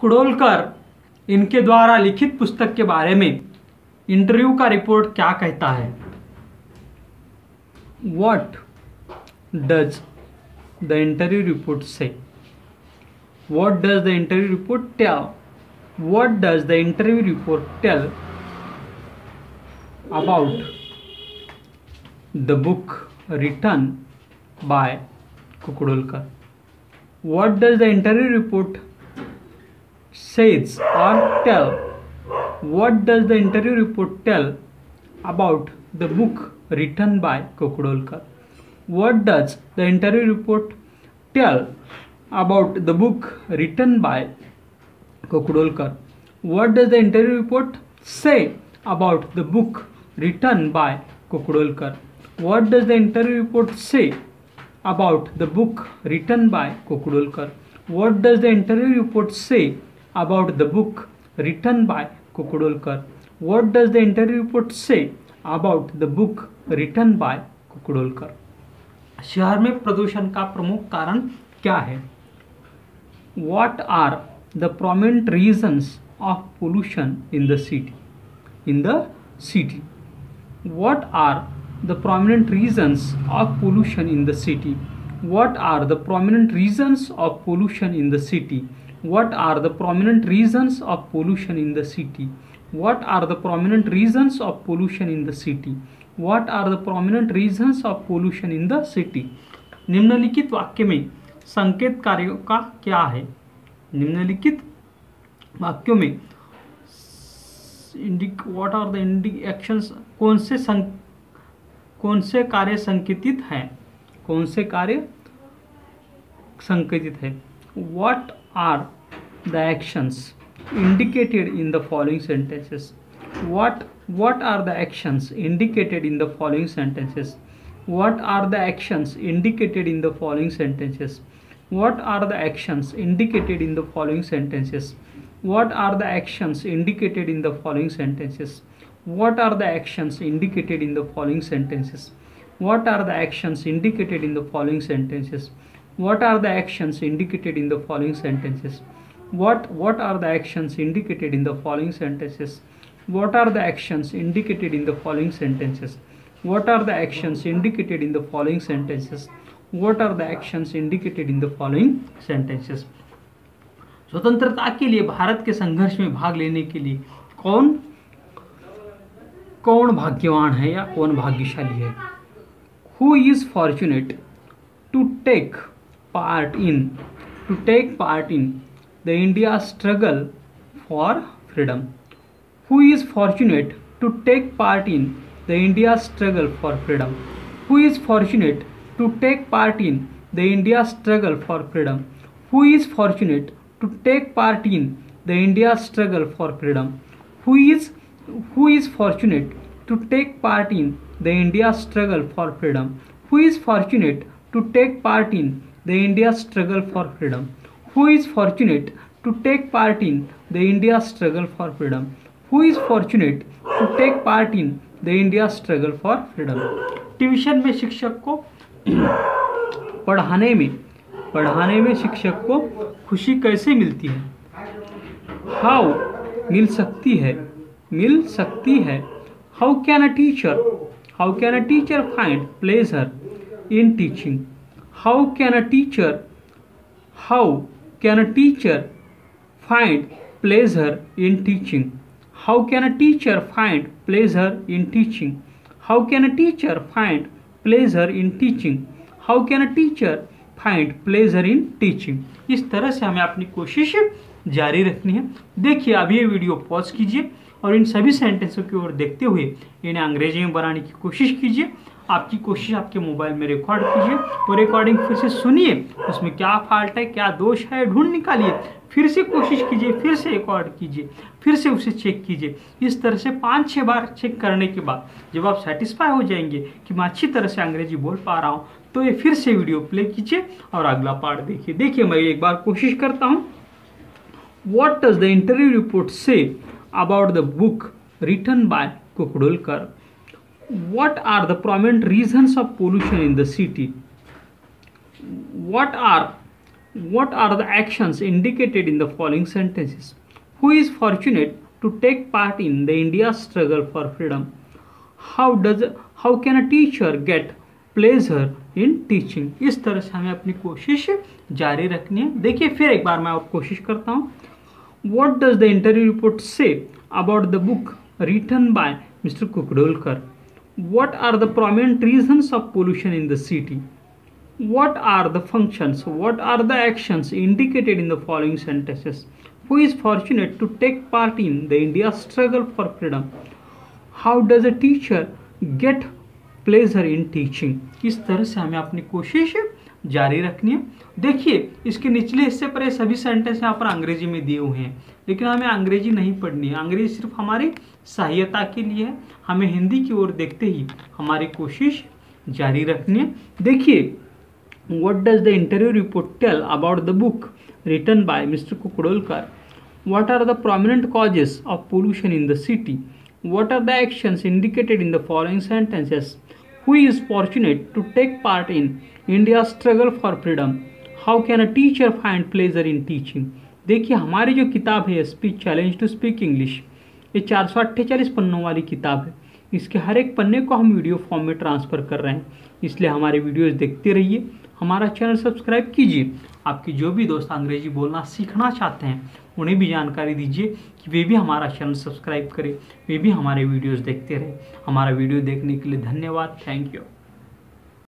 कुडोलकर इनके द्वारा लिखित पुस्तक के बारे में इंटरव्यू का रिपोर्ट क्या कहता है? What does the interview report say what does the interview report tell what does the interview report tell about the book written by Kukdolkar what does the interview report says or tell. What does the interview report tell about the book written by kokudolkar what does the interview report tell about the book written by kokudolkar what does the interview report say about the book written by kokudolkar what does the interview report say about the book written by Kokudolkar. What does the interview report say about the book written by Kokudolkar? What does the interview report say about the book written by Kokudolkar? शहर में प्रदूषण का प्रमुख कारण क्या है What are the prominent reasons of pollution in the city? In the city. What are the prominent reasons of pollution in the city what are the prominent reasons of pollution in the city What are the prominent reasons of pollution in the city what are the prominent reasons of pollution in the city what are the prominent reasons of pollution in the city निम्नलिखित वाक्य में संकेत कार्यों का क्या है निम्नलिखित वाक्यों में what are the indic actions कौन से सं, कौन से कार्य संकेतित हैं कौन से कार्य संकेतित है what are the actions indicated in the following sentences. What what are the actions indicated in the following sentences? What are the actions indicated in the following sentences? What are the actions indicated in the following sentences? What are the actions indicated in the following sentences? What are the actions indicated in the following sentences? What are the actions indicated in the following sentences? What are the actions indicated in the following sentences what what are the actions indicated in the following sentences what are the actions indicated in the following sentences what are the actions indicated in the following sentences what are the actions indicated in the following sentences स्वतंत्रता के लिए भारत के संघर्ष में भाग लेने के लिए कौन कौन भाग्यवान है या कौन भाग्यशाली है who is fortunate to take part in, to take part in the India struggle for freedom. Who is fortunate to take part in the India struggle for freedom? Who is fortunate to take part in the India struggle for freedom? Who is fortunate to take part in the India struggle for freedom? Who is who is fortunate to take part in the India struggle for freedom? Who is fortunate to take part in the India struggle for freedom? Who is fortunate to take part in the India struggle for freedom? Who is fortunate to take part in the India struggle for freedom? Tuition में शिक्षक को पढ़ाने में पढ़ाने में शिक्षक को खुशी कैसे मिलती है हाउ मिल सकती है मिल सकती है how can a teacher how can a teacher find pleasure in teaching how can a teacher how can a teacher find pleasure in teaching how can a teacher find pleasure in teaching how can a teacher find pleasure in teaching how can a teacher find pleasure in teaching इस तरह से हमें अपनी कोशिश जारी रखनी है। देखिए, अब ये वीडियो पॉज कीजिए और इन सभी सेंटेंसों की ओर देखते हुए इन्हें अंग्रेज़ी में बनाने की कोशिश कीजिए। आपकी कोशिश आपके मोबाइल में रिकॉर्ड कीजिए वो रिकॉर्डिंग फिर से सुनिए, उसमें क्या फॉल्ट है, क्या दोष है, ढूंढ निकालिए, फिर से कोशिश कीजिए, फिर से रिकॉर्ड कीजिए, फिर से उसे चेक कीजिए। इस तरह से पाँच छः बार चेक करने के बाद जब आप सेटिस्फाई हो जाएँगे कि मैं अच्छी तरह से अंग्रेज़ी बोल पा रहा हूँ तो ये फिर से वीडियो प्ले कीजिए और अगला पार्ट देखिए। देखिए, मैं एक बार कोशिश करता हूँ। What does the interview report say about the book written by Kukudulkar. What are the prominent reasons of pollution in the city? What are what are the actions indicated in the following sentences who is fortunate to take part in the india's struggle for freedom how does how can a teacher get pleasure in teaching इस तरह से हमें अपनी कोशिश जारी रखनी है देखिए फिर एक बार मैं और कोशिश करता हूँ what does the interview report say about the book written by mr kukdolkar what are the prominent reasons of pollution in the city what are the functions what are the actions indicated in the following sentences who is fortunate to take part in the india's struggle for freedom how does a teacher get pleasure in teaching इस तरह से हमें अपनी कोशिश जारी रखनी है। देखिए, इसके निचले हिस्से पर ये सभी सेंटेंस यहाँ पर अंग्रेज़ी में दिए हुए हैं, लेकिन हमें अंग्रेज़ी नहीं पढ़नी है। अंग्रेज़ी सिर्फ़ हमारी सहायता के लिए है। हमें हिंदी की ओर देखते ही हमारी कोशिश जारी रखनी है। देखिए what does the interview report tell about the book written by mister Kukdolkar what are the prominent causes of pollution in the city what are the actions indicated in the following sentences Who is fortunate to take part in India's struggle for freedom? How can a teacher find pleasure in teaching? देखिए, हमारी जो किताब है speech challenge to speak English ये चार सौ अट्ठेचालीस पन्नों वाली किताब है इसके हर एक पन्ने को हम वीडियो फॉर्म में ट्रांसफ़र कर रहे हैं इसलिए हमारे वीडियोस देखते रहिए हमारा चैनल सब्सक्राइब कीजिए। आपके जो भी दोस्त अंग्रेज़ी बोलना सीखना चाहते हैं, उन्हें भी जानकारी दीजिए कि वे भी हमारा चैनल सब्सक्राइब करें। वे भी हमारे वीडियोस देखते रहें। हमारा वीडियो देखने के लिए धन्यवाद। Thank you.